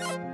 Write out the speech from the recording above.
you